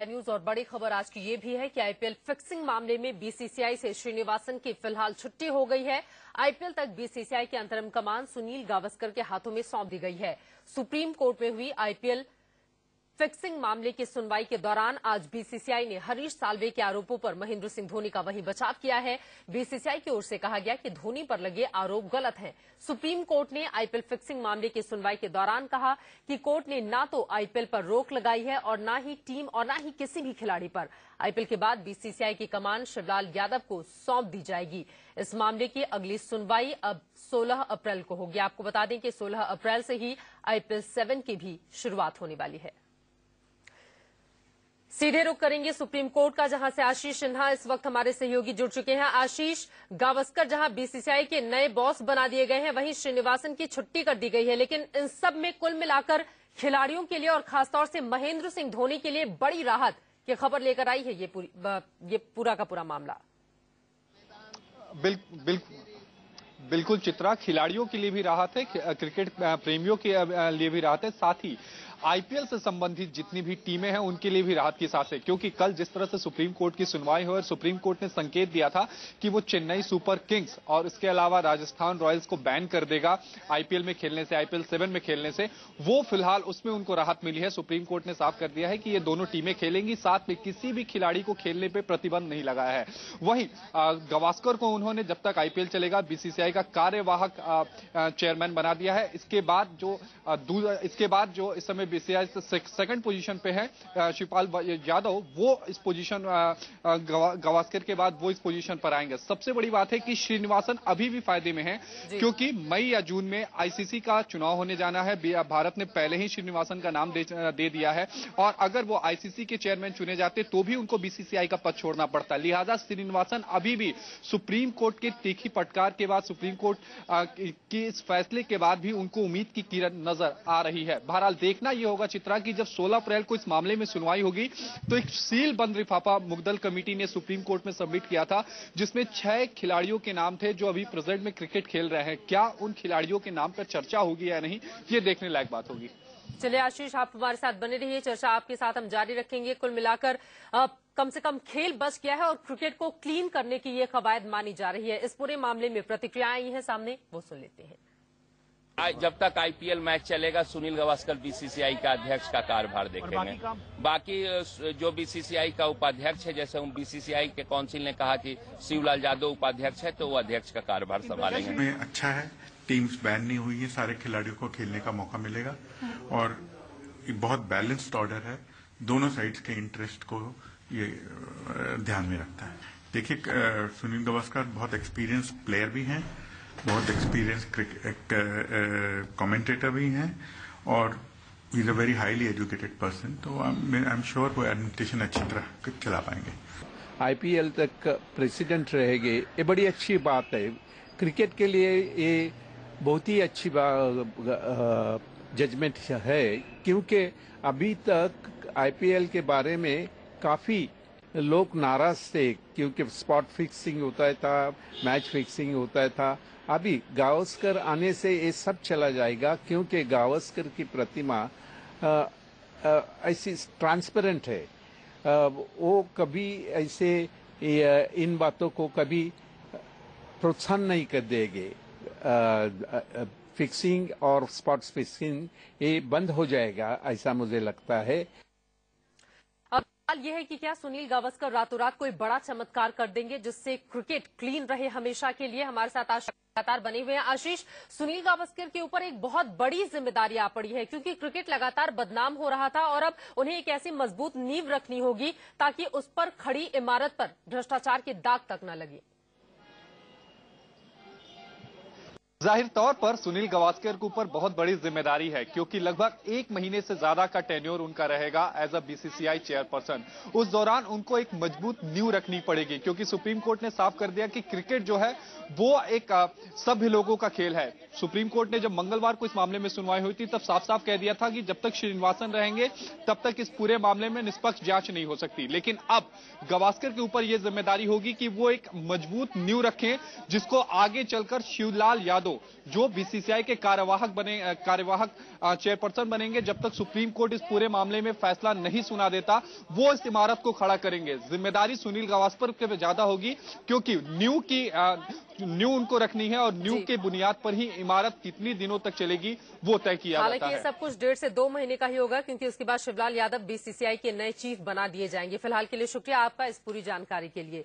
News और बड़ी खबर आज की ये भी है कि आईपीएल फिक्सिंग मामले में बीसीसीआई से श्रीनिवासन की फ़िलहाल छुट्टी हो गई है। आईपीएल तक बीसीसीआई के अंतरिम कमान सुनील गावस्कर के हाथों में सौंप दी गई है। सुप्रीम कोर्ट में हुई आईपीएल फिक्सिंग मामले की सुनवाई के दौरान आज बीसीसीआई ने हरीश साल्वे के आरोपों पर महेंद्र सिंह धोनी का वही बचाव किया है। बीसीसीआई की ओर से कहा गया कि धोनी पर लगे आरोप गलत हैं। सुप्रीम कोर्ट ने आईपीएल फिक्सिंग मामले की सुनवाई के दौरान कहा कि कोर्ट ने न तो आईपीएल पर रोक लगाई है और न ही टीम और न ही किसी भी खिलाड़ी पर। आईपीएल के बाद बीसीसीआई की कमान शिवलाल यादव को सौंप दी जाएगी। इस मामले की अगली सुनवाई अब 16 अप्रैल को होगी। आपको बता दें कि 16 अप्रैल से ही आईपीएल सेवन की भी शुरुआत होने वाली है। सीधे रुक करेंगे सुप्रीम कोर्ट का जहाँ से आशीष सिन्हा इस वक्त हमारे सहयोगी जुड़ चुके हैं। आशीष गावस्कर जहाँ बीसीसीआई के नए बॉस बना दिए गए हैं वहीं श्रीनिवासन की छुट्टी कर दी गई है। लेकिन इन सब में कुल मिलाकर खिलाड़ियों के लिए और खासतौर से महेंद्र सिंह धोनी के लिए बड़ी राहत की खबर लेकर आई है ये पूरी ये पूरा का पूरा मामला। बिल, बिल, बिल्कुल चित्रा खिलाड़ियों के लिए भी राहत है क्रिकेट प्रेमियों के लिए भी राहत है साथ ही आईपीएल से संबंधित जितनी भी टीमें हैं, उनके लिए भी राहत की सांस है। क्योंकि कल जिस तरह से सुप्रीम कोर्ट की सुनवाई हुई और सुप्रीम कोर्ट ने संकेत दिया था कि वो चेन्नई सुपर किंग्स और इसके अलावा राजस्थान रॉयल्स को बैन कर देगा आईपीएल में खेलने से, आईपीएल सेवन में खेलने से। वो फ़िलहाल उसमें उनको राहत मिली है। सुप्रीम कोर्ट ने साफ़ कर दिया है कि ये दोनों टीमें खेलेंगी, साथ में किसी भी खिलाड़ी को खेलने पर प्रतिबंध नहीं लगाया है। वहीं गवास्कर को उन्होंने जब तक आईपीएल चलेगा, बीसीसीआई का कार्यवाहक चेयरमैन बना दिया है। इसके बाद जो इसके बाद जो इस समय बीसीआई सेकंड पोजीशन पे है शिवपाल यादव वो इस पोजीशन गवास्कर के बाद वो इस पोजीशन पर आएँगे। सबसे बड़ी बात है कि श्रीनिवासन अभी भी फ़ायदे में है क्योंकि मई या जून में आईसीसी का चुनाव होने जाना है भारत ने पहले ही श्रीनिवासन का नाम दे, दे दिया है और अगर वो आईसीसी के चेयरमैन चुने जाते तो भी उनको बीसीसीआई का पद छोड़ना पड़ता लिहाजा श्रीनिवासन अभी भी सुप्रीम कोर्ट के तीखी पटकार के बाद सुप्रीम कोर्ट के इस फैसले के बाद भी उनको उम्मीद की किरण नज़र आ रही है। बहरहाल देखना यह होगा चित्रा की, जब 16 अप्रैल को इस मामले में सुनवाई होगी तो एक सील बंद लिफाफा मुगदल कमेटी ने सुप्रीम कोर्ट में सबमिट किया था, जिसमें छह खिलाड़ियों के नाम थे जो अभी प्रेजेंट में क्रिकेट खेल रहे हैं। क्या उन खिलाड़ियों के नाम पर चर्चा होगी या नहीं, ये देखने लायक बात होगी। चलिए, आशीष, आप हमारे साथ बने रहिए। चर्चा आपके साथ हम जारी रखेंगे। कुल मिलाकर कम से कम खेल बच गया है और क्रिकेट को क्लीन करने की ये कवायद मानी जा रही है। इस पूरे मामले में प्रतिक्रिया आई है सामने, वो सुन लेते हैं। जब तक आईपीएल मैच चलेगा सुनील गावस्कर बीसीसीआई का अध्यक्ष का कार्यभार देखेंगे। बाकी बाकी जो बीसीसीआई का उपाध्यक्ष है जैसे बीसीसीआई के काउंसिल ने कहा कि शिवलाल यादव उपाध्यक्ष है तो वो अध्यक्ष का कार्यभार संभालेंगे। अच्छा है टीम्स बैन नहीं हुई है सारे खिलाड़ियों को खेलने का मौका मिलेगा। और बहुत बैलेंस्ड ऑर्डर है दोनों साइड्स के इंटरेस्ट को ये ध्यान में रखता है। देखिए सुनील गावस्कर बहुत एक्सपीरियंस प्लेयर भी हैं बहुत एक्सपीरियंस कमेंटेटर भी हैं और is a very highly educated person तो आई एम श्योर वो एडमिनिस्ट्रेशन अच्छी तरह चला पाएँगे। आईपीएल तक प्रेसिडेंट रहेंगे। ये बड़ी अच्छी बात है। क्रिकेट के लिए ये बहुत ही अच्छी जजमेंट है, क्योंकि अभी तक आईपीएल के बारे में काफ़ी लोग नाराज़ थे क्योंकि स्पॉट फिक्सिंग होता था मैच फिक्सिंग होता था। अभी गावस्कर आने से ये सब चला जाएगा क्योंकि गावस्कर की प्रतिमा ऐसी ट्रांसपेरेंट है। आ, वो कभी ऐसे इन बातों को कभी प्रोत्साहन नहीं कर देंगे। फिक्सिंग और स्पॉट फिक्सिंग ये बंद हो जाएगा ऐसा मुझे लगता है। सवाल यह है कि क्या सुनील गावस्कर रातों रात कोई बड़ा चमत्कार कर देंगे जिससे क्रिकेट क्लीन रहे हमेशा के लिए? हमारे साथ आज लगातार बने हुए हैं। आशीष, सुनील गावस्कर के ऊपर एक बहुत बड़ी ज़िम्मेदारी आ पड़ी है, क्योंकि क्रिकेट लगातार बदनाम हो रहा था और अब उन्हें एक ऐसी मज़बूत नींव रखनी होगी ताकि उस पर खड़ी इमारत पर भ्रष्टाचार के दाग तक न लगे। ज़ाहिर तौर पर सुनील गवास्कर के ऊपर बहुत बड़ी ज़िम्मेदारी है, क्योंकि लगभग एक महीने से ज़्यादा का टेन्योर उनका रहेगा एज अ बीसीसीआई चेयरपर्सन उस दौरान उनको एक मज़बूत न्यू रखनी पड़ेगी, क्योंकि सुप्रीम कोर्ट ने साफ़ कर दिया कि क्रिकेट जो है, वो एक सभ्य लोगों का खेल है। सुप्रीम कोर्ट ने जब मंगलवार को इस मामले में सुनवाई हुई थी, तब साफ़ साफ़ कह दिया था कि जब तक श्रीनिवासन रहेंगे, तब तक इस पूरे मामले में निष्पक्ष जाँच नहीं हो सकती। लेकिन अब गवास्कर के ऊपर यह ज़िम्मेदारी होगी कि वो एक मज़बूत न्यू रखें, जिसको आगे चलकर शिवलाल यादव यादव जो बीसीसीआई के कार्यवाहक बने कार्यवाहक चेयरपर्सन बनेंगे जब तक सुप्रीम कोर्ट इस पूरे मामले में फैसला नहीं सुना देता वो इस इमारत को खड़ा करेंगे। ज़िम्मेदारी सुनील गावस्कर के ज़्यादा होगी क्योंकि न्यू की अ, न्यू उनको रखनी है और न्यू के बुनियाद पर ही इमारत कितनी दिनों तक चलेगी वो तय किया हालाँकि ये सब कुछ डेढ़ से दो महीने का ही होगा क्योंकि उसके बाद शिवलाल यादव बीसीसीआई के नए चीफ बना दिए जाएँगे। फ़िलहाल के लिए शुक्रिया आपका इस पूरी जानकारी के लिए।